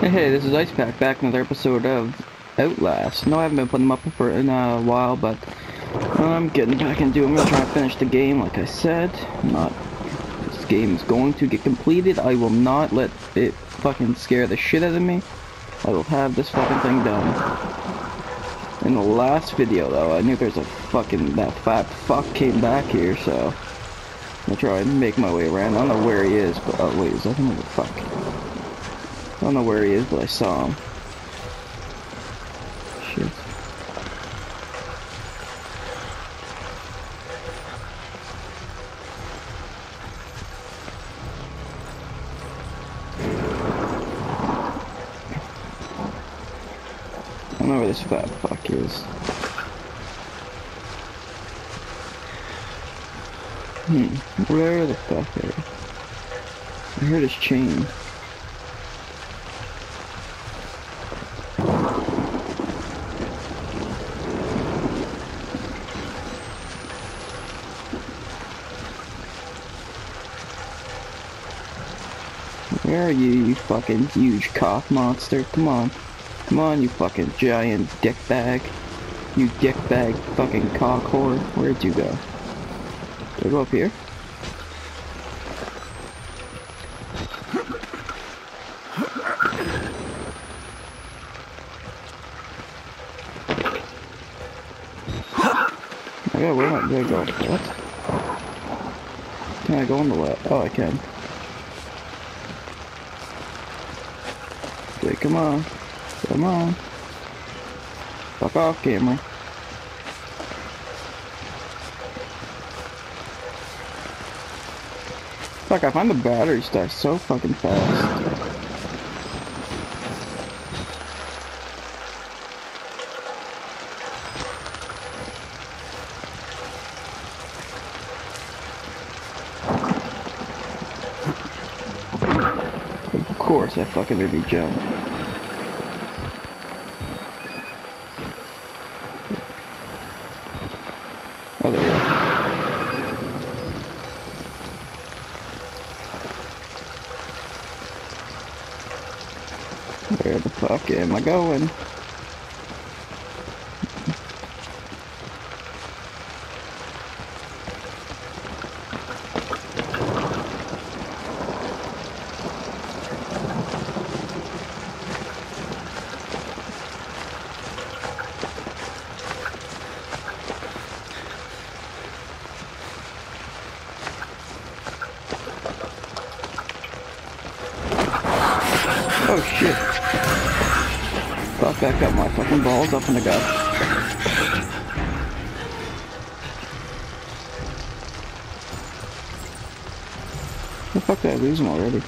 Hey, hey, this is Icepac back another episode of Outlast. No, I haven't been putting them up for in a while, but I'm getting back into. I'm gonna try and finish the game, like I said. I'm not. This game is going to get completed. I will not let it fucking scare the shit out of me. I will have this fucking thing done. In the last video, though, I knew there's a fucking that fat fuck came back here, so I'm gonna try and make my way around. I don't know where he is, but oh wait, is that another fuck? I don't know where he is, but I saw him. Shit. I don't know where this fat fuck is. Hmm, where the fuck are? I heard his chain. Where are you, you fucking huge cock monster? Come on. Come on, you fucking giant dick bag. You dick bag fucking cock whore. Where'd you go? Did I go up here? Yeah, where am I gonna go? What? Can I go on the left? Oh, I can. Come on. Come on. Fuck off, camera. Fuck, I find the batteries die so fucking fast. Of course, I fucking made me jump. Oh, there we go. Where the fuck am I going? Balls up in the gut. The fuck did I lose him already?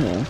Okay.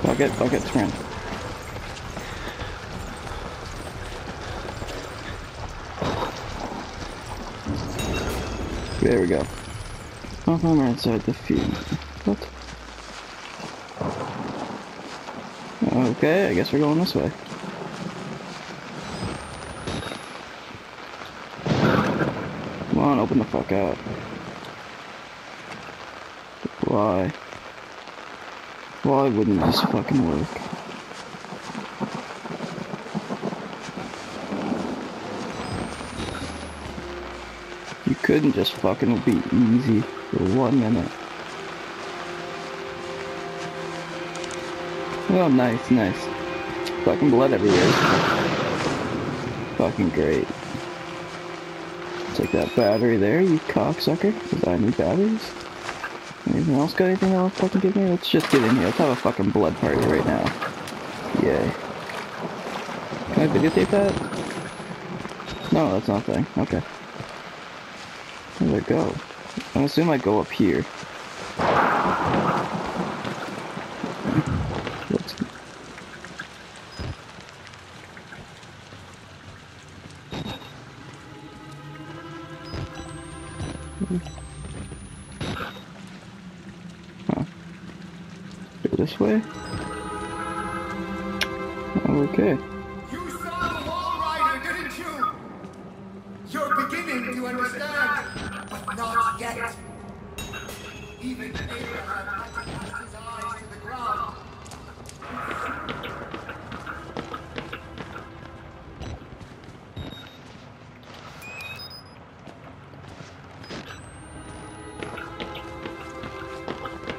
Fuck it, fuck it, sprint. There we go. Oh, I'm outside the field. What? Okay, I guess we're going this way. Come on, open the fuck up. Why? Why wouldn't this fucking work? You couldn't just fucking be easy for one minute. Oh, nice, nice. Fucking blood everywhere. Fucking great. Take that battery there, you cocksucker. Cause I need batteries. Anything else got anything else fucking give me? Let's just get in here. Let's have a fucking blood party right now. Yay. Can I videotape that? No, that's not nothing. Okay. Where do I go? I assume I go up here. Go this way? Okay. You saw the Walrider, didn't you? You're beginning to understand, yet. Even Abraham cast his eyes to the ground.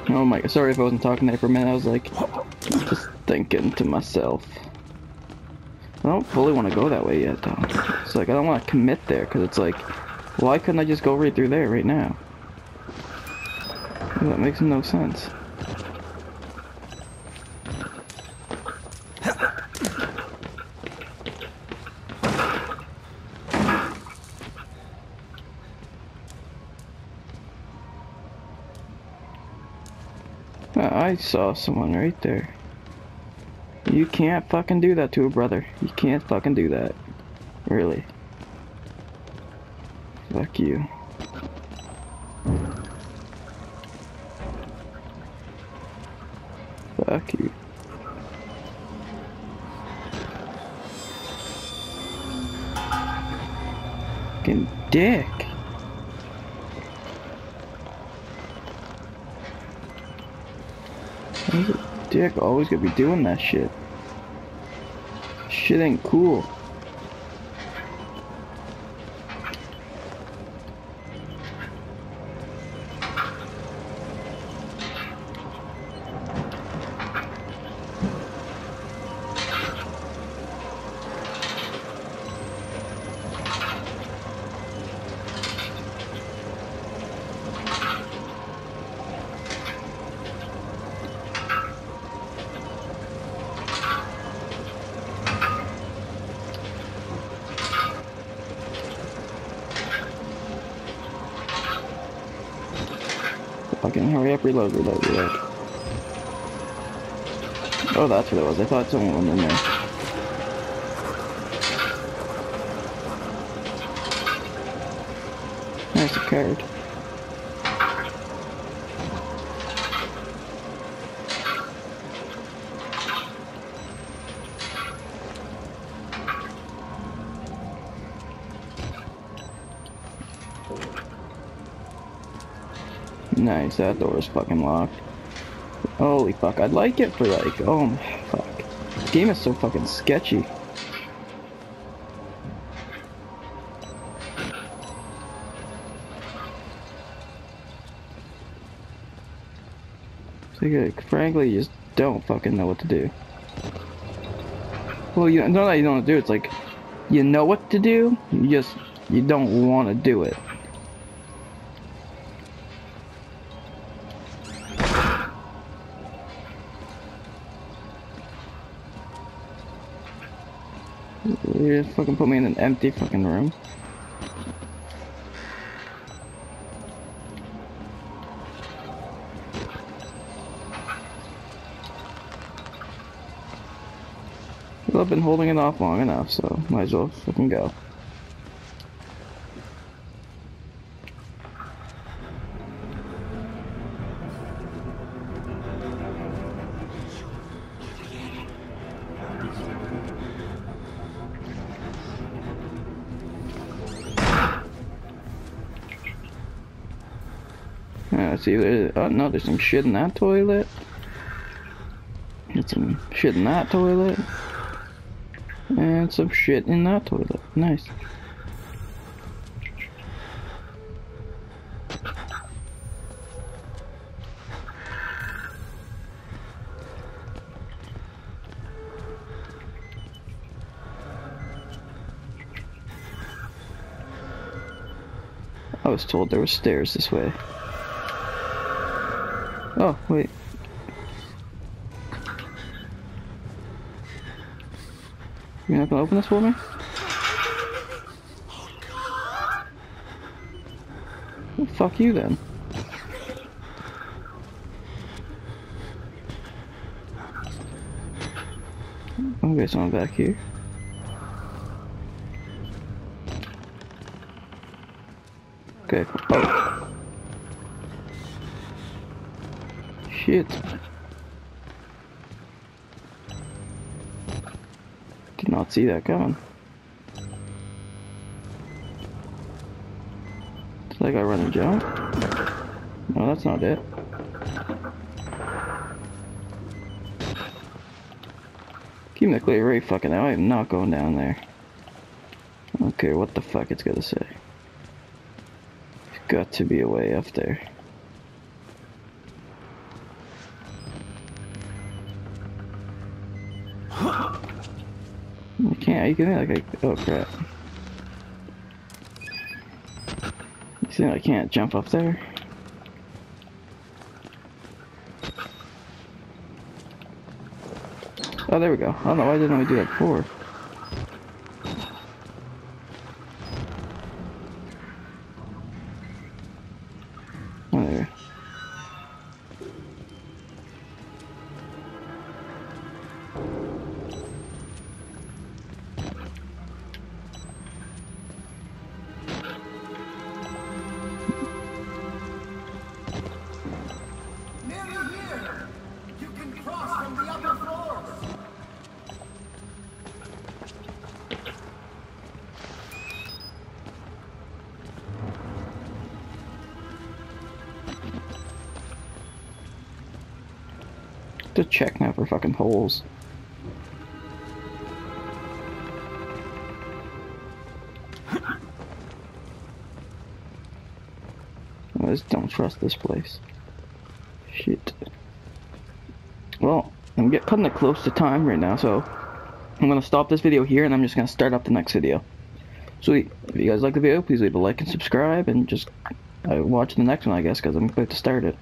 Oh my sorry if I wasn't talking there for a minute, I was like, just thinking to myself. I don't fully want to go that way yet though. It's like, I don't want to commit there, because it's like, why couldn't I just go right through there right now? That makes no sense. Uh, I saw someone right there. You can't fucking do that to a brother. You can't fucking do that. Really. Fuck you. Fuck you. Fucking dick. Dick always gonna be doing that shit? Shit ain't cool. Fucking hurry up, reload, reload, reload. Oh, that's what it was. I thought someone was in there. There's a card. Nice, that door is fucking locked. Holy fuck, I'd like it for like, oh my fuck. This game is so fucking sketchy. So you, uh, frankly, you just don't fucking know what to do. Well, you know that you don't do. It's like you know what to do. You just you don't want to do it. You just fucking put me in an empty fucking room. I've been holding it off long enough, so might as well fucking go. Uh, yeah, let's see, there- oh uh, no, there's some shit in that toilet. There's some shit in that toilet. And some shit in that toilet. Nice. I was told there were stairs this way. Oh, wait. You're not gonna open this for me? Well, fuck you then. I guess I'm back here. Okay. Oh. Shit. Did not see that coming. Did that guy run and jump? No, that's not it. Keep me clear right fucking out. I am not going down there. Okay, what the fuck it's gonna say. There's got to be a way up there. Can't, you can like, like, oh crap. You see, I can't jump up there. Oh, there we go. I don't know why didn't we do that before. To check now for fucking holes. I just don't trust this place. Shit. Well, I'm getting it close to time right now, so I'm gonna stop this video here and I'm just gonna start up the next video. Sweet. If you guys like the video, please leave a like and subscribe and just uh, watch the next one, I guess, because I'm about to start it.